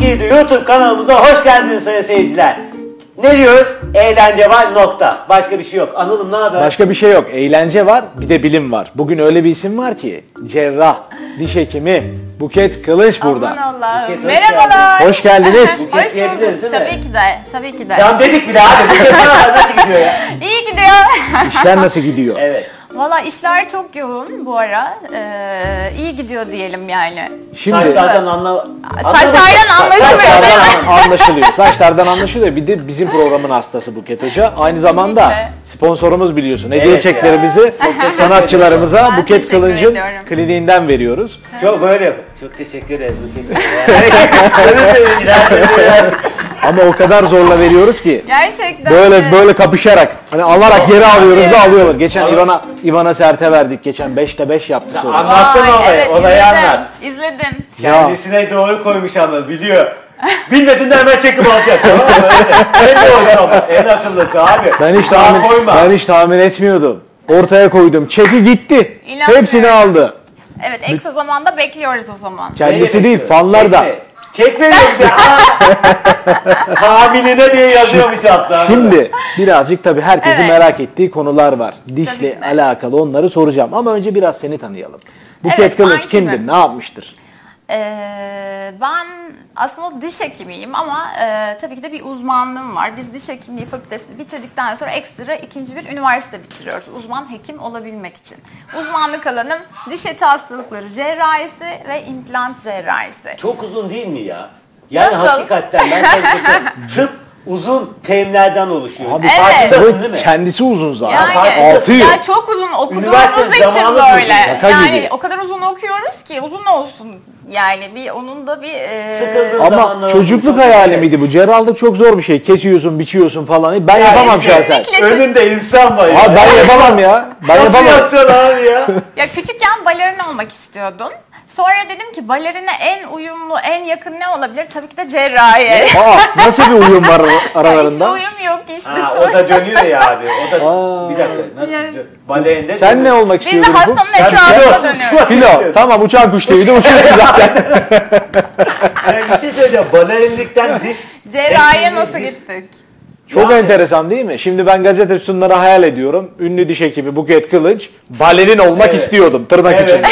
Türkiye'de YouTube kanalımıza hoş geldiniz sayın seyirciler. Ne diyoruz? Eğlence var nokta. Başka bir şey yok. Anılım ne haber? Başka bir şey yok. Eğlence var, bir de bilim var. Bugün öyle bir isim var ki cerrah, diş hekimi Buket Kılıç burada. Aman Allah'ım. Buket, hoş Merhabalar. Hoş geldiniz. Buket Hoş diyebiliriz bulduk. değil mi? Tabii ki de. Tabii ki de. Tamam dedik bile abi. Bu kez nasıl gidiyor ya? İyi gidiyor. İşler nasıl gidiyor? Evet. Valla işler çok yoğun bu ara. Ee, iyi gidiyor diyelim yani. Şimdi Saçlardan anla... Saçlardan anlaşılıyor. saçlardan anlaşılıyor. Saçlardan anlaşılıyor. Bir de bizim programın hastası Buket Hoca. Aynı zamanda Kesinlikle. sponsorumuz biliyorsun. Hediye Evet ya. çeklerimizi sanatçılarımıza Ben Buket teşekkür Kılıç'ın ediyorum. kliniğinden veriyoruz. Çok böyle yap. Çok teşekkür ederiz Buket. Sayın seyirciler. Ama o kadar zorla veriyoruz ki. Gerçekten. Böyle mi? böyle kapışarak. Hani alarak geri alıyoruz da alıyorlar. Geçen Ivana Ivana Sert'e verdik. Geçen 5'te 5 yaptı sonra. Anlat. Anlatsana Vay, olayı, evet, olayı izledim, anlat. İzledim. Ya. Kendisine doğru koymuş Anıl biliyor. Bilmediğinde hemen çekip alacak tamam mı? Öyle. En doğrusu ama. En akıllısı abi. Ben hiç Daha tahmin, koyma. ben hiç tahmin etmiyordum. Ortaya koydum. Çeki gitti. İnanmıyorum. Hepsini aldı. Evet en kısa zamanda bekliyoruz o zaman. Kendisi Neyi değil, fanlar da. Çekme. Çekme yoksa. Aa! Hamiline diye yazıyormuş hatta. Şimdi birazcık tabii herkesin Evet. merak ettiği konular var. Tabii Dişle ki de. alakalı onları soracağım. Ama önce biraz seni tanıyalım. Buket Evet, Kılıç kimdir? Ne yapmıştır? Ee, ben aslında diş hekimiyim ama e, tabii ki de bir uzmanlığım var. Biz diş hekimliği fakültesini bitirdikten sonra ekstra ikinci bir üniversite bitiriyoruz. Uzman hekim olabilmek için. Uzmanlık alanım diş eti hastalıkları cerrahisi ve implant cerrahisi. Çok uzun değil mi ya? Yani Nasıl? hakikaten ben söyleyeyim. Tıp uzun terimlerden oluşuyor. Abi Evet. Farkındasın değil mi? Kendisi uzun zaten. Yani. Altı yıl. ya çok uzun okuduğumuz Üniversite için böyle. uzun. Yani gibi. o kadar uzun okuyoruz ki uzun olsun. Yani bir onun da bir e, Sıkıldığın Ama zamanlar çocukluk oldu, hayali miydi bu? Cerrahlık çok zor bir şey. Kesiyorsun, biçiyorsun falan. Ben yapamam şahsen. kesinlikle. Önünde insan var ya. Abi ben yapamam ya. Ben Nasıl yapamam. yapacaksın abi ya? Ya küçükken balerin olmak istiyordum. Sonra dedim ki balerine en uyumlu, en yakın ne olabilir? Tabii ki de cerrahi. Aa, nasıl bir uyum var Hiçbir aralarında? uyum yok işte. Ha, o da dönüyor ya abi. O da Aa. bir dakika. Nasıl Yani- Baleğinde Sen ne dönüyor. olmak Biz de istiyordun? hastanın Ufuk? etrafında pilot. dönüyoruz. Filo. Tamam uçan kuş değildi uçuyorsun zaten. Yani bir şey söyleyeceğim. Balerinlikten diş. Cerrahiye nasıl diş- gittik? Çok Yani- enteresan değil mi? Şimdi ben gazete sütunları hayal ediyorum. Ünlü diş hekimi Buket Kılıç. Balerin olmak Evet. istiyordum tırnak Evet. için.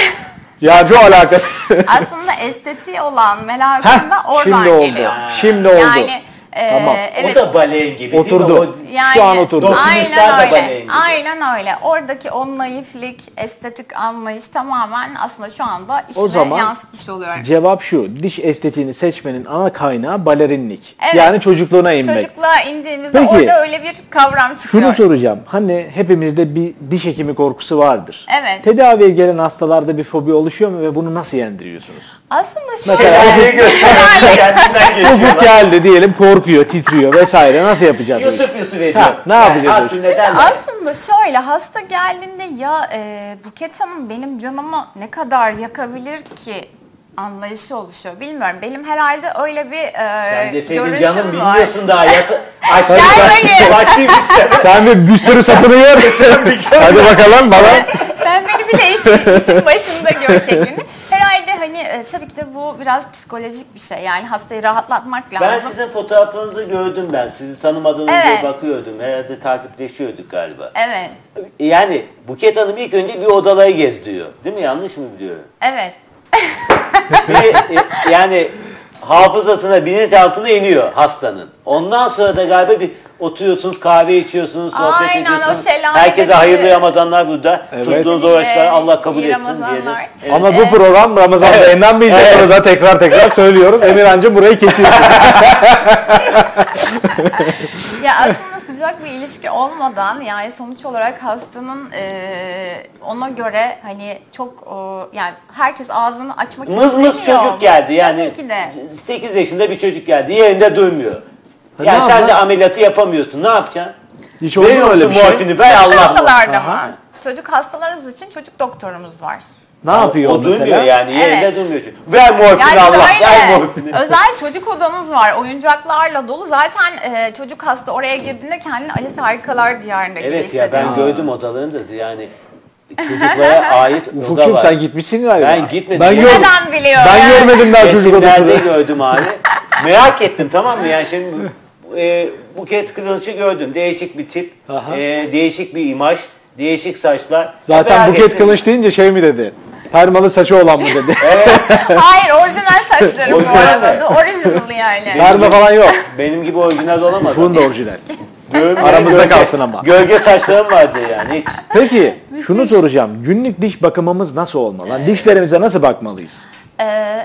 Ya çok alakası. Aslında estetiği olan merakım Heh, da oradan şimdi oldu. geliyor. Şimdi oldu. Yani e, Tamam. evet. O da baleğin gibi değil mi? Oturdu. O- Yani, Şu an oturdu. Dokunuşlar da Aynen öyle. gibi. Aynen öyle. Oradaki o naiflik, estetik anlayış tamamen aslında şu anda işime O zaman yansıtmış oluyorum. Cevap şu. Diş estetiğini seçmenin ana kaynağı balerinlik. Evet. Yani çocukluğuna inmek. Çocukluğa indiğimizde Peki, orada öyle bir kavram çıkıyor. Şunu soracağım. Hani hepimizde bir diş hekimi korkusu vardır. Evet. Tedaviye gelen hastalarda bir fobi oluşuyor mu ve bunu nasıl yendiriyorsunuz? Aslında şöyle. Mesela- Tedaviyi gösteriyor. Kendinden geçiyor. Ufuk geldi diyelim korkuyor, titriyor vesaire. Nasıl yapacağız? Yusuf Yusuf ediyor. Ha, ne yapacağız Yani neden? Aslında şöyle hasta geldiğinde ya e, Buket Hanım benim canımı ne kadar yakabilir ki anlayışı oluşuyor. Bilmiyorum. Benim herhalde öyle bir e, Sen deseydin canım var. bilmiyorsun daha yatı. Aşağı. Başlayayım. Sen bir büstürü sapını yer. Hadi bakalım bana. Sen beni bir de işin, işin başında gör şeklinde. Hani e, tabii ki de bu biraz psikolojik bir şey. Yani hastayı rahatlatmak Ben lazım. sizin fotoğrafınızı gördüm ben. Sizi tanımadığınız Evet. diye bakıyordum. Herhalde takipleşiyorduk galiba. Evet. Yani Buket Hanım ilk önce bir odalayı gezdiriyor. Değil mi? Yanlış mı biliyorum? Evet. Bir, e, yani hafızasına, bilinçaltına iniyor hastanın. Ondan sonra da galiba bir oturuyorsunuz, kahve içiyorsunuz, sohbet Aynen, o ediyorsunuz. şelale Herkese gibi. hayırlı Ramazanlar burada. Evet. Tuttuğunuz oruçlar Allah kabul İyi etsin diyelim. Ramazanlar. Evet. Ama bu program Ramazan Evet. ayından bir Evet. onu da tekrar tekrar söylüyoruz. Emirhan'cığım burayı kesiyorsun. Ya aslında sıcak bir ilişki olmadan yani sonuç olarak hastanın e, ona göre hani çok e, yani herkes ağzını açmak Mız mız istemiyor. çocuk geldi yani Tabii ki de. 8 yaşında bir çocuk geldi yerinde durmuyor. ne Yani sen de ameliyatı yapamıyorsun ne yapacaksın? Hiç oldu mu Veriyor öyle bir şey? muafini ben Çocuk Allah hastalarda? Çocuk hastalarımız için çocuk doktorumuz var. Ne yapıyor o o mesela? durmuyor yani yerinde Evet. durmuyor. Ver muafini Yani Allah ver şöyle muafini. özel çocuk odamız var. Oyuncaklarla dolu. Zaten e, çocuk hasta oraya girdiğinde kendini Alice Harikalar Diyarı'nda gibi Evet ya ben hissediyor. gördüm odalarını da yani çocuklara ait oda Ufukçum var. sen gitmişsin galiba. Ben gitmedim. Ben gör- Neden biliyor? Ben yani? görmedim daha çocuk odasını. gördüm abi. Merak ettim tamam mı? Yani şimdi e, Buket Kılıç'ı gördüm. Değişik bir tip, Aha. e, değişik bir imaj, değişik saçlar. Zaten Buket ettim. Kılıç deyince şey mi dedi? Permalı saçı olan mı dedi? Hayır orijinal saçlarım bu Orijinal arada. Original yani. Perma falan yok. Benim gibi orijinal olamadı. Bunun da orijinal. Gölge- Aramızda gölge- kalsın ama. Gölge saçlarım vardı yani hiç. Peki şunu soracağım. Günlük diş bakımımız nasıl olmalı? Hani dişlerimize nasıl bakmalıyız? Ee,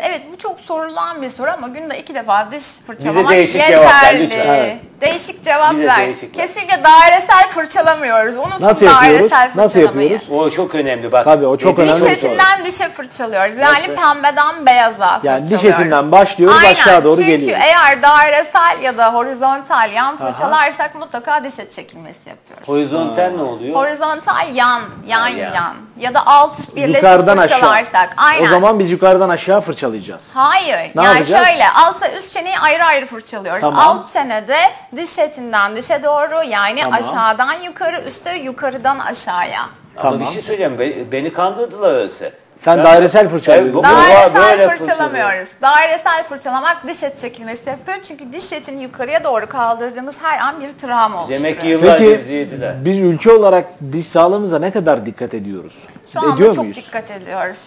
evet bu çok sorulan bir soru ama günde iki defa diş fırçalamak değişik yeterli. cevap ver lütfen. Evet. Değişik cevap Bize ver. değişik ver. Kesinlikle dairesel fırçalamıyoruz. Unutun Nasıl yapıyoruz? dairesel Nasıl fırçalamayı. yapıyoruz? O çok önemli bak. Tabii, o çok Dediğin önemli Diş bir etinden dişe fırçalıyoruz. Yani Nasıl? pembeden beyaza Yani diş fırçalıyoruz. etinden başlıyoruz, Aynen. aşağı doğru Çünkü geliyoruz. eğer dairesel ya da horizontal yan fırçalarsak mutlaka diş et çekilmesi yapıyoruz. Horizontal ne oluyor? Horizontal yan, yan Ha, yan, yan. ya da alt üst birleşik Yukarıdan aşağı. fırçalarsak. Aynen. O zaman biz yukarıdan aşağı fırçalayacağız. Hayır. Ne yani yapacağız? şöyle altta üst çeneyi ayrı ayrı fırçalıyoruz. Tamam. Alt çenede diş etinden dişe doğru yani Tamam. aşağıdan yukarı üste yukarıdan aşağıya. Ama Tamam. bir şey söyleyeceğim. Be- Beni kandırdılar öyleyse. Sen Ben- dairesel fırçalıyordun. Evet, bu- Dairesel böyle fırçalamıyoruz. Dairesel fırçalamak diş et çekilmesi yapıyor. Çünkü diş etini yukarıya doğru kaldırdığımız her an bir travma oluşturuyor. Demek ki yıllarca Peki yediler. biz ülke olarak diş sağlığımıza ne kadar dikkat ediyoruz? Şu anda Ediyor çok muyuz? dikkat ediyoruz.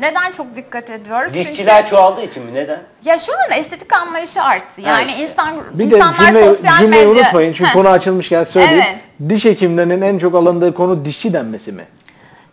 Neden çok dikkat ediyoruz? Dişçiler Çünkü çoğaldığı için mi? Neden? ya şu anda estetik anlayışı arttı. Yani işte. insan Bir de insanlar cümle, sosyal cümleyi medya. unutmayın çünkü konu açılmışken söyleyeyim. Evet. Diş hekimlerinin en çok alındığı konu dişçi denmesi mi?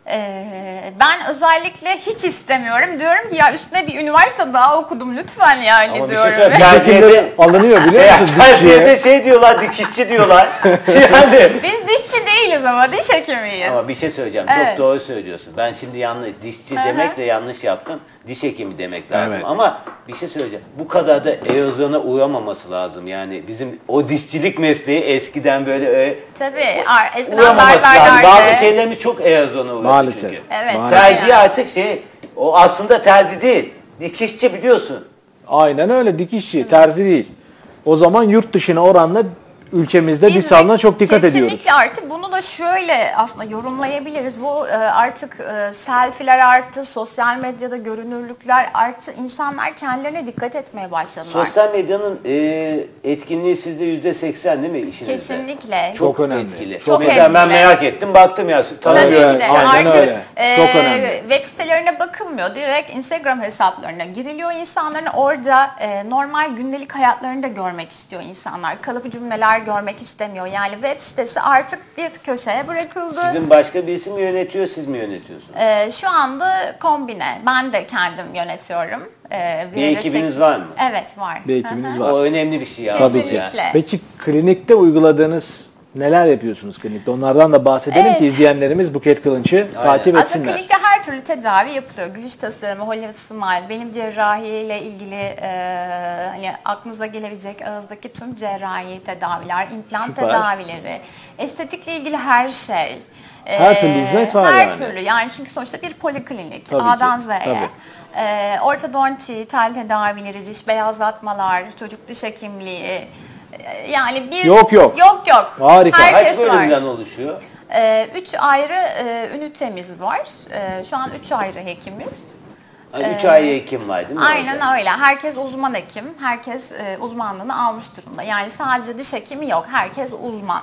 Ee, ben özellikle hiç istemiyorum. Diyorum ki ya üstüne bir üniversite daha okudum lütfen yani Ama bir şey diyorum. söyleyeyim. Diş hekimleri alınıyor biliyor musun Tercihde dişçiye? şey diyorlar, dikişçi diyorlar. yani. Biz dişçi değiliz ama diş hekimiyiz. Ama bir şey söyleyeceğim. Evet. Çok doğru söylüyorsun. Ben şimdi yanlış, dişçi Hı hı. demekle yanlış yaptım. Diş hekimi demek lazım. Evet. Ama bir şey söyleyeceğim. Bu kadar da erozyona uğramaması lazım. Yani bizim o dişçilik mesleği eskiden böyle e, Tabii. ar- Eskiden uğramaması lazım. Bazı şeylerimiz çok erozyona uğradı Maalesef. çünkü. Evet. Maalesef. Tercih artık şey, o aslında tercih değil. Dikişçi biliyorsun. Aynen öyle dikişçi, terzi değil. O zaman yurt dışına oranla ülkemizde Biz diş sağlığına çok dikkat ediyoruz. Kesinlikle artık bunu da şöyle aslında yorumlayabiliriz. Bu e, artık e, selfiler arttı, sosyal medyada görünürlükler arttı. İnsanlar kendilerine dikkat etmeye başladılar. Sosyal medyanın e, etkinliği sizde yüzde seksen değil mi işinizde? Kesinlikle. Çok önemli. etkili. Çok Mesela ben merak ettim baktım ya. Tabii Tanımıyorum. aynen Artık, öyle. e, Çok önemli. Web sitelerine bakılmıyor. Direkt Instagram hesaplarına giriliyor. İnsanların orada e, normal gündelik hayatlarını da görmek istiyor insanlar. Kalıplı cümleler görmek istemiyor. Yani web sitesi artık bir köşeye bırakıldı. Sizin başka birisi mi yönetiyor, siz mi yönetiyorsunuz? E, şu anda kombine. Ben de kendim yönetiyorum. E, Bir video ekibiniz çek- var mı? Evet var. Bir ekibiniz var. O önemli bir şey ya. Tabii ki. Peki klinikte uyguladığınız neler yapıyorsunuz klinikte? Onlardan da bahsedelim Evet. ki izleyenlerimiz Buket Kılınç'ı takip Aslında etsinler. klinikte her türlü tedavi yapılıyor. Gülüş tasarımı, Hollywood smile, benim cerrahiyle ilgili e, hani aklınıza gelebilecek ağızdaki tüm cerrahi tedaviler, implant Süper. tedavileri, estetikle ilgili her şey. Her türlü hizmet var her yani. türlü yani çünkü sonuçta bir poliklinik Tabii ki, A'dan Z'ye. tabii. E, ortodonti, tel tedavileri, diş beyazlatmalar, çocuk diş hekimliği. e, Yani bir Yok, yok. Yok yok. Harika. Kaç Herkes var. bölümden oluşuyor? Ee, üç ayrı e, ünitemiz var. Ee, şu an üç ayrı hekimiz. Üç ayrı hekim var değil mi? Aynen orada? öyle. Herkes uzman hekim. Herkes e, uzmanlığını almış durumda. Yani sadece diş hekimi yok. Herkes uzman.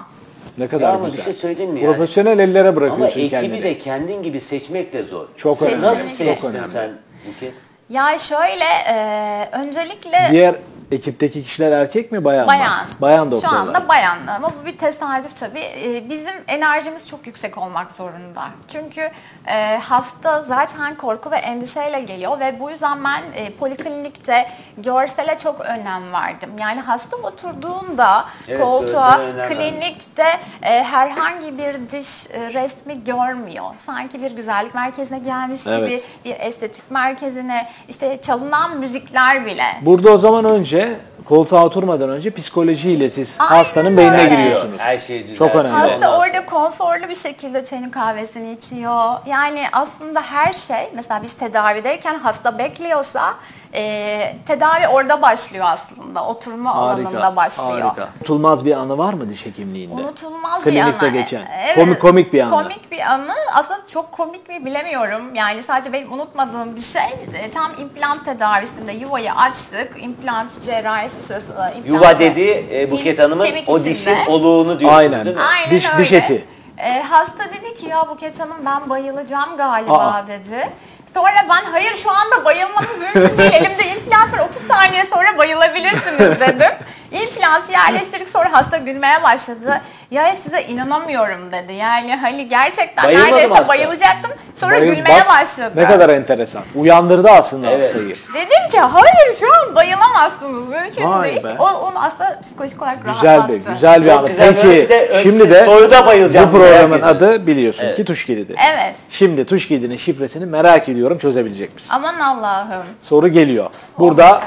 Ne kadar Ya ama güzel. bir şey söyleyeyim mi yani? Profesyonel ellere Ama bırakıyorsun ekibi kendini. de kendin gibi seçmek de zor. Çok önemli. Nasıl seçtin Çok önemli. sen Buket? Ya şöyle e, öncelikle Diğer ekipteki kişiler erkek mi bayan mı? bayan. Bayan doktorlar. Şu anda bayan ama bu bir tesadüf tabii. E, bizim enerjimiz çok yüksek olmak zorunda. Çünkü e, hasta zaten korku ve endişeyle geliyor ve bu yüzden ben e, poliklinikte görsele çok önem verdim. Yani hasta oturduğunda Evet, koltuğa görsele önem klinikte e, herhangi bir diş e, resmi görmüyor. Sanki bir güzellik merkezine gelmiş Evet. gibi bir estetik merkezine işte çalınan müzikler bile. Burada o zaman önce koltuğa oturmadan önce psikolojiyle siz Aynen hastanın beynine öyle. giriyorsunuz. Her şey düzeltiyor. Çok önemli. Hasta orada konforlu bir şekilde çayını kahvesini içiyor. Yani aslında her şey mesela biz tedavideyken hasta bekliyorsa e, tedavi orada başlıyor aslında. Oturma alanında başlıyor. Harika. Unutulmaz bir anı var mı diş hekimliğinde? Unutulmaz bir Klinikte anı. geçen. Evet, Komik komik bir anı. Komik bir anı. Aslında çok komik mi bilemiyorum. Yani sadece benim unutmadığım bir şey. e, Tam implant tedavisinde yuvayı açtık. İmplant cerrahisi sırasında. implant- Yuva dedi e, Buket Hanım'ın o içinde. dişin oluğunu diyorsunuz Aynen. değil mi? Aynen Diş- öyle. diş eti. E, hasta dedi ki ya Buket Hanım ben bayılacağım galiba Aa. dedi. Sonra ben hayır şu anda bayılmanız mümkün değil. Elimde implant var 30 saniye sonra bayılabilirsiniz dedim. İmplantı yerleştirdik sonra hasta gülmeye başladı. Ya size inanamıyorum dedi. Yani hani gerçekten Bayılmadı mı neredeyse hasta? bayılacaktım. Sonra Bayıl- gülmeye bak, başladı. Ne kadar enteresan. Uyandırdı aslında Evet. hastayı. Dedim ki hayır şu an bayılamazsınız mümkün Vay değil. be. O, onu aslında psikolojik olarak Güzel rahatlattı. bir, güzel bir Çok anı. güzel Peki bir de şimdi de soruda bayılacağım bu programın merak adı biliyorsun Evet. ki tuş kilidi. Evet. Şimdi tuş kilidinin şifresini merak ediyorum çözebilecek misin? Aman Allah'ım. Soru geliyor. Burada Oh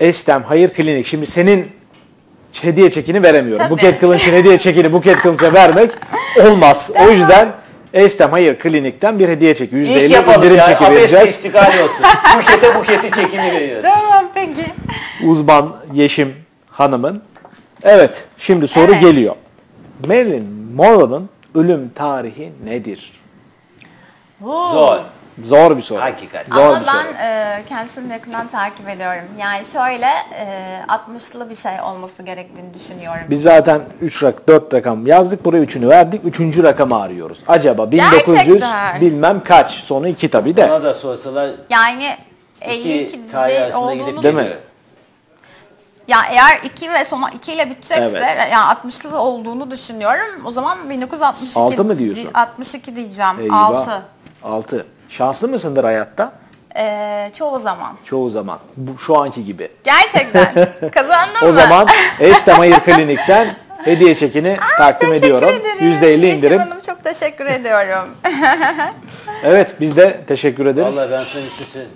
Estem Hayır Klinik. Şimdi senin hediye çekini veremiyorum. Tabii. Buket Kılınç'ın hediye çekini Buket Kılınç'a vermek olmaz. O yüzden Estem Hayır Klinik'ten bir hediye çeki. %50 İlk yapalım indirim ya. çeki Abesle vereceğiz. istikal olsun. Bukete buketi çekini veriyoruz. Tamam peki. Uzman Yeşim Hanım'ın. Evet şimdi soru Evet. geliyor. Marilyn Monroe'nun ölüm tarihi nedir? Zor. Zor bir soru. Hakikaten. Zor Ama bir ben soru. e, kendisini yakından takip ediyorum. Yani şöyle e, 60'lı bir şey olması gerektiğini düşünüyorum. Biz zaten 3 rak 4 rakam yazdık. Buraya 3'ünü verdik. 3. rakamı arıyoruz. Acaba 1900 Gerçekten. bilmem kaç. Sonu 2 tabii de. Bana da sorsalar Yani iki tarih 52'de arasında gidip olduğunu Değil mi? geliyor. Ya eğer 2 ve sonu 2 ile bitecekse Evet. yani 60'lı olduğunu düşünüyorum. O zaman 1962 Altı mı diyorsun? 62 diyeceğim. Eyvah. 6. 6. Şanslı mısındır hayatta? Ee, çoğu zaman. Çoğu zaman. Bu, şu anki gibi. Gerçekten. Kazandın O mı? zaman Estem Hayır Klinik'ten hediye çekini Aa, takdim ediyorum. ederim. %50 indirim. Hanım çok teşekkür ediyorum. Evet biz de teşekkür ederiz. Vallahi ben sana bir şey söyleyeyim.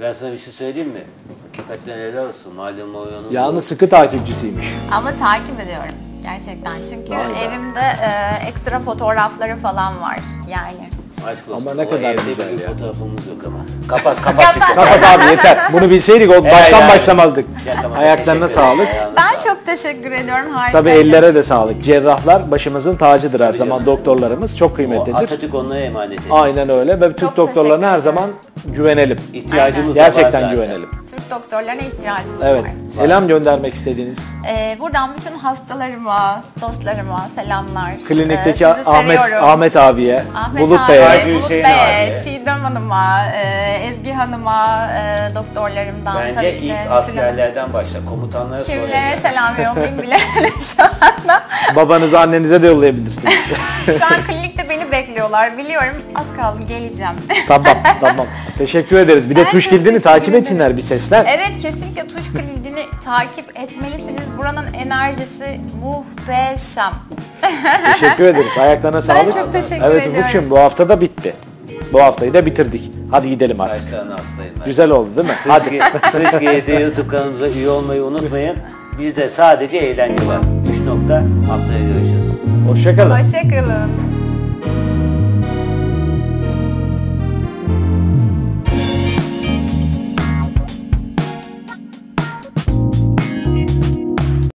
Ben sana bir şey söyleyeyim mi? Hakikaten helal olsun. Malum oyunun. Yalnız sıkı takipçisiymiş. Ama takip ediyorum gerçekten. Çünkü be. evimde e, ekstra fotoğrafları falan var yani. Aşk olsun. Ama ne O kadar evde güzel bizim ya. fotoğrafımız yok ama. Kapat kapat. Kapat. Kapat abi yeter. Bunu bilseydik o baştan yani. başlamazdık. Ya tamam, Ayaklarına teşekkür ederim. sağlık. Ben sağlık. çok teşekkür ediyorum. Harika. Tabii ellere de sağlık. Cerrahlar başımızın tacıdır her zaman. Doktorlarımız çok O kıymetlidir. Atatürk onlara emanet ediyor. Aynen öyle ve Türk Çok doktorlarına her teşekkür zaman güvenelim. İhtiyacımız da var Gerçekten zaten. güvenelim. Türk doktorlarına ihtiyacımız Evet. var. Selam göndermek istediğiniz Ee, buradan bütün hastalarıma, dostlarıma selamlar. klinikteki Ee, Ahmet seviyorum. Ahmet abiye, Ahmet Bulut abi, Bey'e, Bulut Hüseyin Bey'e. Çiğdem Hanım'a, e, Ezgi Hanım'a, e, doktorlarımdan Bence tabii ilk ki. askerlerden başla. Komutanlara sonra. Kimlere gel. selam yollayayım bile şu anda. babanızı annenize de yollayabilirsiniz. Şu an klinikte bekliyorlar. Biliyorum az kaldı geleceğim. tamam tamam. Teşekkür ederiz. Bir de Ben tuş kilidini takip etsinler bir sesler. Evet kesinlikle tuş kliniğini takip etmelisiniz. Buranın enerjisi muhteşem. Teşekkür ederiz. Ayaklarına sağlık. çok teşekkür evet, ediyorum. Ufuk'cum bu hafta da bitti. Bu haftayı da bitirdik. Hadi gidelim artık. Saçlarına hastayım ben. Güzel oldu değil mi? Hadi. Türkiye'de YouTube kanalımıza üye olmayı unutmayın. Bizde sadece eğlence var. 3 nokta haftaya görüşürüz. Hoşçakalın. Hoşçakalın.